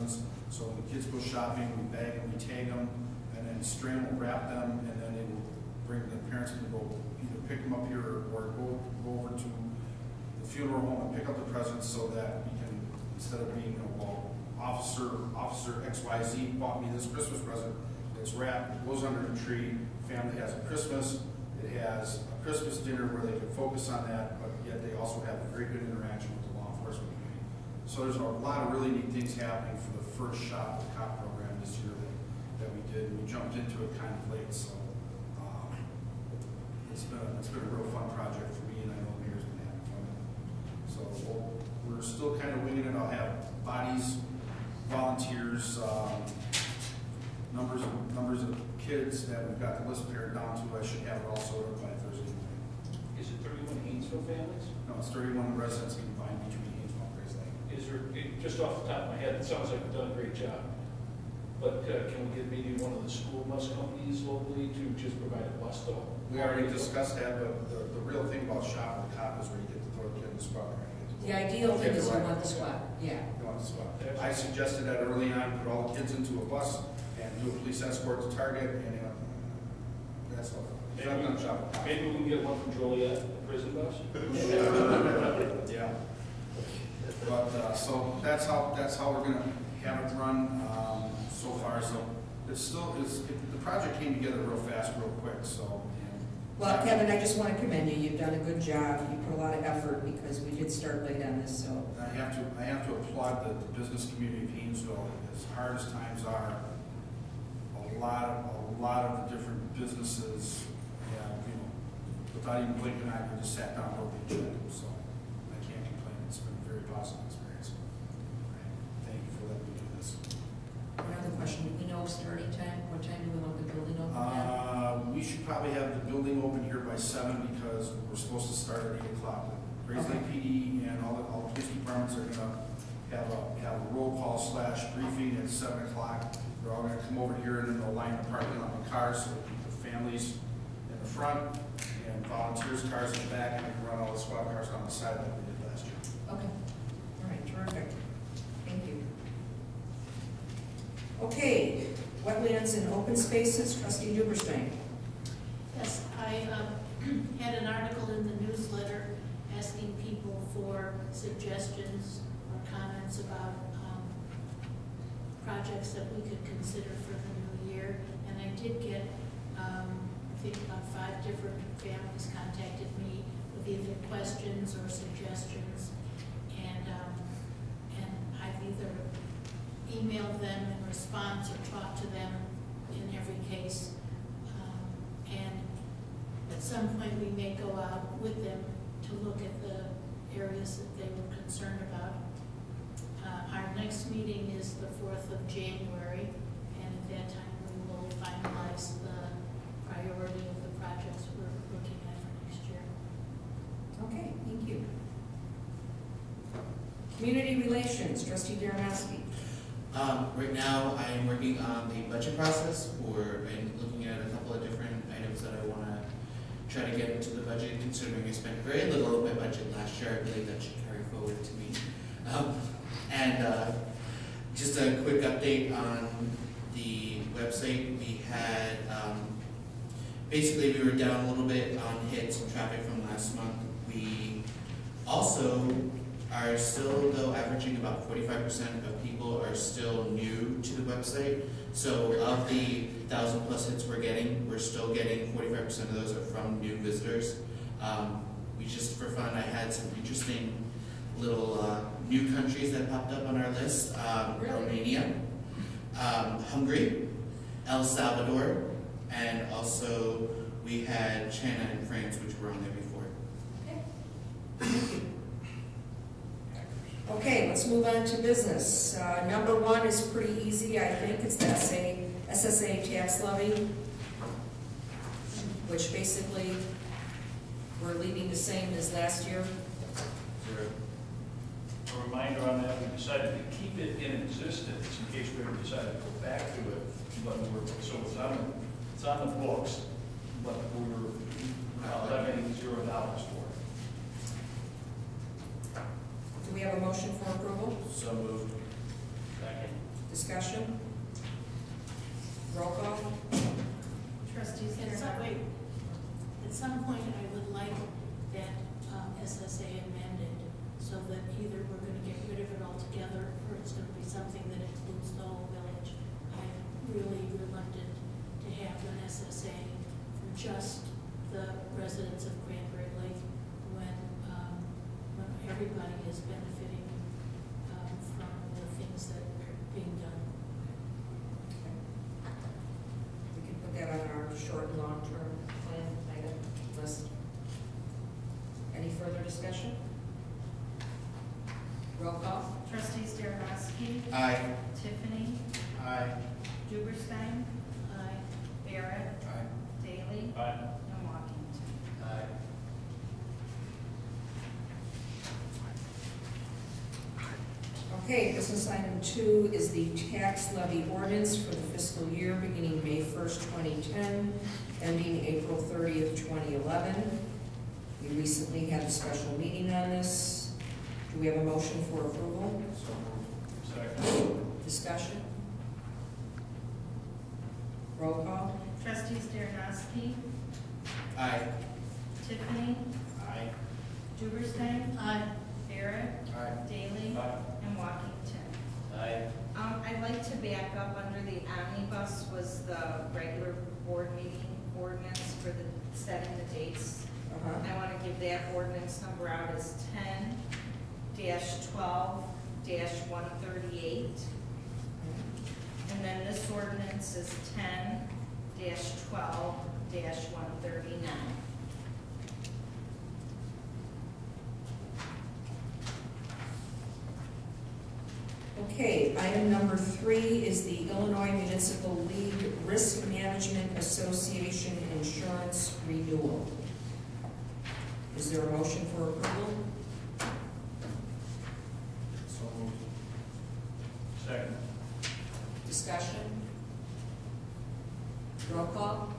presents. So when the kids go shopping, we bag them, we tag them, and then Strang will wrap them, and then they will bring, the parents can go either pick them up here or, or go, go over to the funeral home and pick up the presents so that we can, instead of being, you know, well, officer, officer X, Y, Z bought me this Christmas present, it's wrapped, it goes under the tree, family has a Christmas, it has a Christmas dinner where they can focus on that, but yet they also have a very good interaction with the law enforcement community. So there's a lot of really neat things happening for the first shot of the cop program this year that, that we did, we jumped into it kind of late, so, um, it's been, a- it's been a real fun project for me, and I know the mayor's been having fun. So we'll, we're still kind of winging it, I'll have bodies, volunteers, um, numbers of, numbers of kids that we've got the list pared down to, I should have it all sorted by Thursday morning. Is it thirty-one Hainesville families? No, it's thirty-one residents combined between Grayslake. Is there, it- just off the top of my head, it sounds like you've done a great job. But uh, can we get maybe one of the school bus companies locally to just provide a bus stop? We already discussed that, but the, the real thing about shopping the cop is where you get to throw the kid in the squad car. The ideal thing is you want the squad, yeah. You want the squad. I suggested that early on, put all the kids into a bus and do a police escort to Target, and, uh, that's all. It's not gonna shop. Maybe we can get one from Joliet, the prison bus? Yeah. But, uh, so that's how, that's how we're gonna have it run, um, so far, so it's still, it- the project came together real fast, real quick, so. Well, Kevin, I just want to commend you, you've done a good job, you put a lot of effort, because we did start late on this, so. I have to, I have to applaud the, the business community of Hainesville, as hard as times are, a lot, of a lot of the different businesses, yeah, you know, without even blinking an eye, we just sat down, and wrote the agenda, so I can't complain, it's been a very positive experience. Thank you for letting me do this. Another question, do we know starting time, what time do we want the building open at? Uh, we should probably have the building open here by seven, because we're supposed to start at eight o'clock. Grace PD and all the, all the police departments are gonna have a, have a roll call slash briefing at seven o'clock. They're all gonna come over here and then they'll line the parking lot with cars, so the families in the front and volunteers' cars in the back, and we can run all the squad cars down the side like we did. Okay, all right, terrific, thank you. Okay, wetlands and open spaces, trustee Duberstein. Yes, I um, had an article in the newsletter asking people for suggestions or comments about um, projects that we could consider for the new year. And I did get, um, I think about five different families contacted me with either questions or suggestions. And, um, and I've either emailed them in response or talked to them in every case. Um, And at some point, we may go out with them to look at the areas that they were concerned about. Uh, Our next meeting is the fourth of January, and at that time, we will finalize the priority of the projects we're looking at for next year. Okay, thank you. Relations, trustee Darrenowski. Um, right now, I am working on the budget process for, and looking at a couple of different items that I wanna try to get into the budget, considering I spent very little of my budget last year, I believe that should carry forward to me. Um, and, uh, just a quick update on the website, we had, um, basically, we were down a little bit on hits and traffic from last month. We also are still, though, averaging about forty-five percent of people are still new to the website. So of the thousand plus hits we're getting, we're still getting forty-five percent of those are from new visitors. Um, we just, for fun, I had some interesting little, uh, new countries that popped up on our list. Um, Really? Romania, um, Hungary, El Salvador, and also we had China and France, which were on there before. Okay, let's move on to business. Uh, Number one is pretty easy, I think, it's the SA, SSA tax levy, which basically, we're leaving the same as last year. A reminder on that, we decided to keep it in existence in case we ever decided to go back to it, but we're, so it's on, it's on the books, but we're uh, levying zero dollars for it. Do we have a motion for approval? So moved. Second. Discussion? Roll call? Trustees, at wait, at some point, I would like that um, SSA amended so that either we're gonna get rid of it altogether, or it's gonna be something that includes the whole village. I'm really reluctant to have an SSA for just the residents of Cranberry Lake when, um, when everybody is benefiting um, from the things that are being done. We can put that on our short and long-term plan item list. Any further discussion? Roll call? Trustees Dernoski, Aye. Tiffany, Aye. Duberstein, Aye. Barrett, Aye. Daly, Aye. and Walkington. Aye. Okay, business item two is the tax levy ordinance for the fiscal year beginning May first, twenty ten, ending April thirtieth, twenty eleven. We recently had a special meeting on this. Do we have a motion for approval? So moved. Second. Discussion? Roll call? Trustees Dernoski, Aye. Tiffany, Aye. Duberstein, Aye. Barrett, Aye. Daly, Aye. and Walkington. Aye. Um, I'd like to back up under the omnibus was the regular board meeting ordinance for the, setting the dates. Uh-huh. I want to give that ordinance number out as ten twelve one thirty-eight. And then this ordinance is ten twelve one thirty-nine. Okay, item number three is the Illinois Municipal League Risk Management Association Insurance Renewal. Is there a motion for approval? So moved. Second. Discussion? Roll call?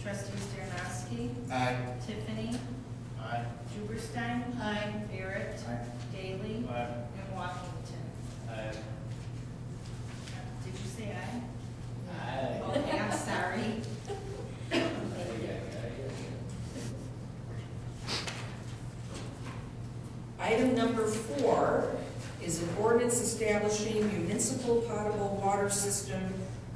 Trustees Dernoski, Aye. Tiffany, Aye. Duberstein, Aye. Barrett, Aye. Daly, Aye. and Walkington. Aye. Did you say aye? Aye. Okay, I'm sorry. Item number four is an ordinance establishing municipal potable water system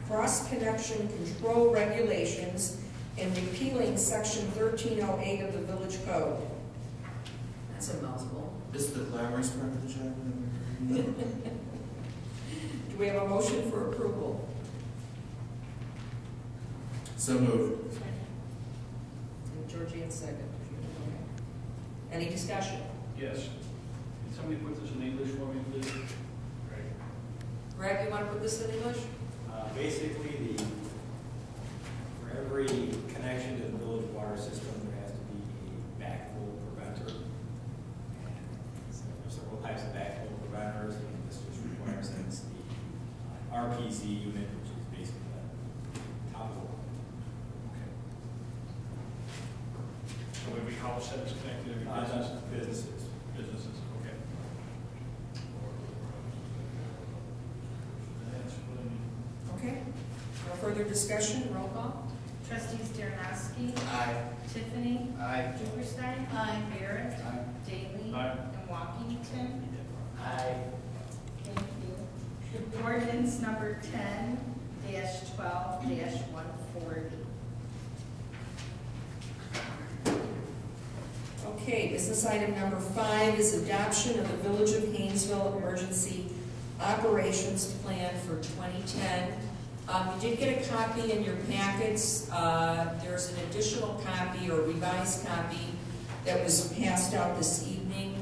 cross-connection control regulations and repealing section thirteen oh eight of the village code. That's a mouthful. This is the glamorous part of the job. Do we have a motion for approval? So moved. And Georgie Georgian second. Any discussion? Yes. Can somebody put this in English for me, please? Greg, you want to put this in English? Uh, Basically, the, for every connection to the village water system, there has to be a backflow preventer. And so There's several types of backflow preventers, and this just requires that the uh, RPZ unit, which is basically the top of the line. So every house that is connected, every Uh, business? Businesses. Businesses, okay. That's what I need. Okay. No further discussion, roll call? Trustees Dernoski, Aye. Tiffany, Aye. Duberstein, Aye. Barrett, Aye. Daly, Aye. and Walkington. Aye. Thank you. Ordinance number 10 12 140. Okay, business item number five is adoption of the Village of Hainesville Emergency Operations Plan for 2010. Um, You did get a copy in your packets. Uh, There's an additional copy or revised copy that was passed out this evening.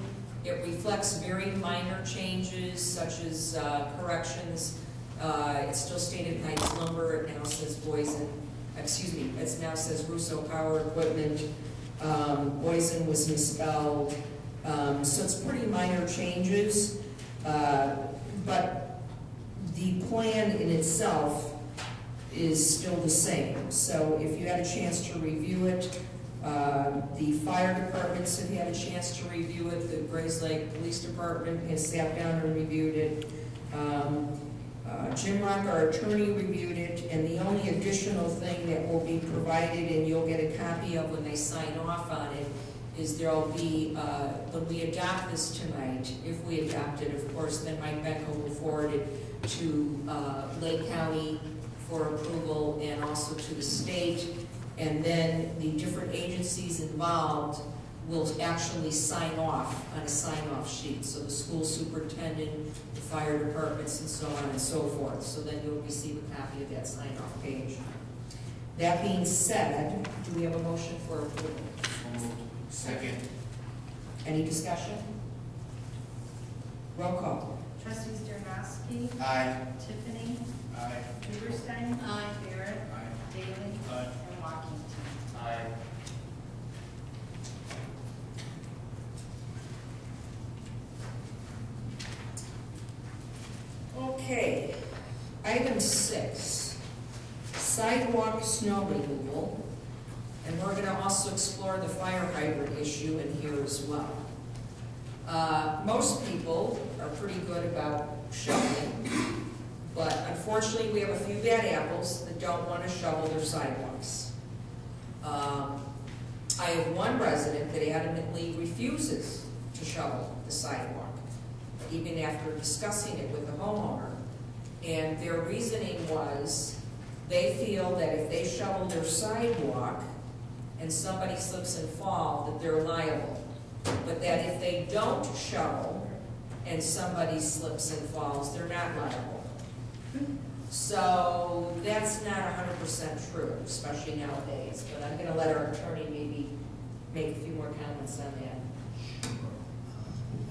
It reflects very minor changes such as uh, corrections. Uh, It still stated Heights Lumber, it now says Boysen, excuse me, it now says Russo Power Equipment. Um, was misspelled, um, so it's pretty minor changes. Uh, But the plan in itself is still the same. So if you had a chance to review it, uh, the fire departments have had a chance to review it, the Grayslake Police Department has sat down and reviewed it. Um, uh, Jim Rock, our attorney, reviewed it, and the only additional thing that will be provided, and you'll get a copy of when they sign off on it, is there'll be, uh, when we adopt this tonight, if we adopt it, of course, then Mike Beckel will forward it to uh, Lake County for approval and also to the state. And then the different agencies involved will actually sign off on a sign-off sheet. So the school superintendent, the fire departments, and so on and so forth. So then you'll receive a copy of that sign-off page. That being said, do we have a motion for approval? Second. Any discussion? Roll call. Trustees Dernoski, Aye. Tiffany, Aye. Duberstein. Aye. Barrett. Aye. Daly. Aye. And Walkington. Aye. Okay, item six, sidewalk snow removal. And we're gonna also explore the fire hydrant issue in here as well. Uh, most people are pretty good about shoveling, but unfortunately, we have a few bad apples that don't wanna shovel their sidewalks. Um, I have one resident that adamantly refuses to shovel the sidewalk even after discussing it with the homeowner. And their reasoning was, they feel that if they shovel their sidewalk and somebody slips and falls, that they're liable. But that if they don't shovel and somebody slips and falls, they're not liable. So that's not hundred percent true, especially nowadays, but I'm gonna let our attorney maybe make a few more comments on that.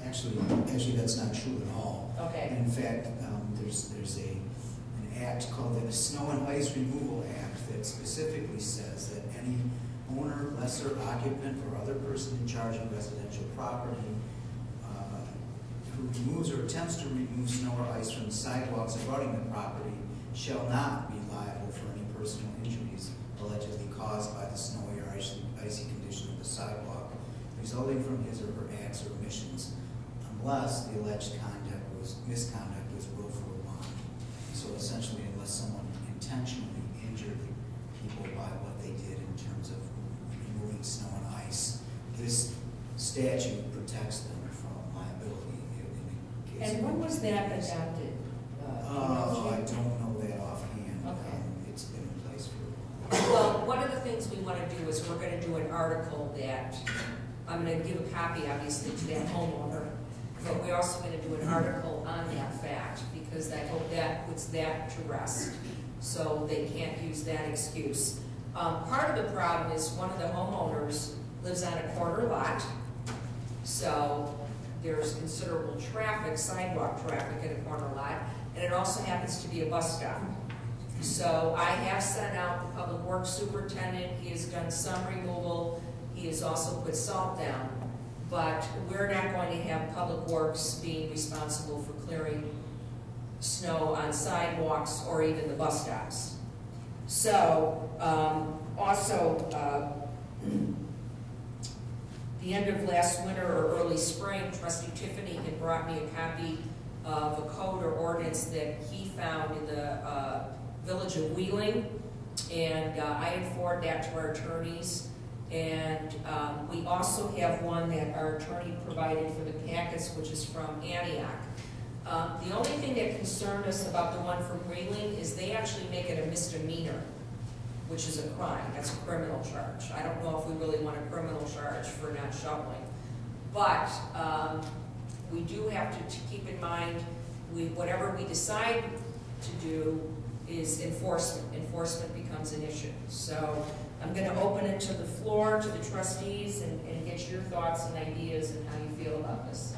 Actually, actually, that's not true at all. Okay. In fact, um, there's, there's a, an act called the Snow and Ice Removal Act that specifically says that any owner, lessor occupant, or other person in charge of residential property uh, who removes or attempts to remove snow or ice from sidewalks abutting the property shall not be liable for any personal injuries allegedly caused by the snowy or icy, icy condition of the sidewalk resulting from his or her acts or omissions unless the alleged conduct was, misconduct was willful or wanton. So essentially, unless someone intentionally injured people by what they did in terms of removing snow and ice, this statute protects them from liability in in the case. And when was that adopted? Uh, do you know, Uh, I don't know that offhand. Okay. Um, It's been in place for a while. Well, one of the things we want to do is we're going to do an article that, I'm going to give a copy, obviously, to that homeowner, but we're also going to do an article on that fact, because I hope that puts that to rest, so they can't use that excuse. Um, Part of the problem is one of the homeowners lives on a corner lot, so there's considerable traffic, sidewalk traffic in a corner lot, and it also happens to be a bus stop. So I have sent out the public works superintendent, he has done some removal, he has also put salt down. But we're not going to have public works being responsible for clearing snow on sidewalks or even the bus stops. So, um, also, uh, the end of last winter or early spring, trustee Tiffany had brought me a copy of a code or ordinance that he found in the, uh, village of Wheeling. And, uh, I had forwarded that to our attorneys. And, um, we also have one that our attorney provided for the packets, which is from Antioch. Um, the only thing that concerned us about the one from Wheeling is they actually make it a misdemeanor which is a crime, that's a criminal charge. I don't know if we really want a criminal charge for not shoveling. But, um, we do have to, to keep in mind, we, whatever we decide to do is enforcement. Enforcement becomes an issue. So I'm gonna open it to the floor, to the trustees, and, and get your thoughts and ideas and how you feel about this.